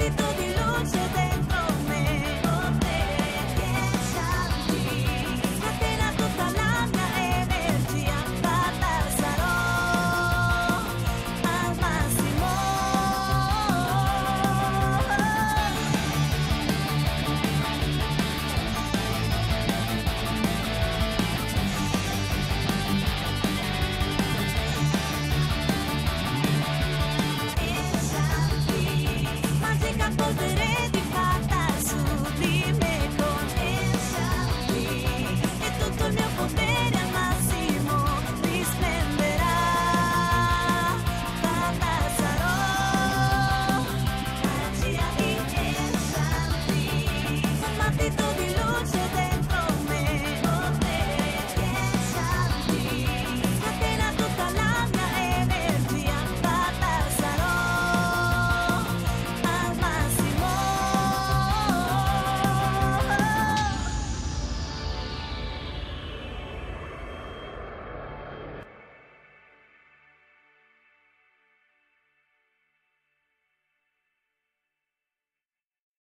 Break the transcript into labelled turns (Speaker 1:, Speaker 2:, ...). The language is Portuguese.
Speaker 1: sabe tudo.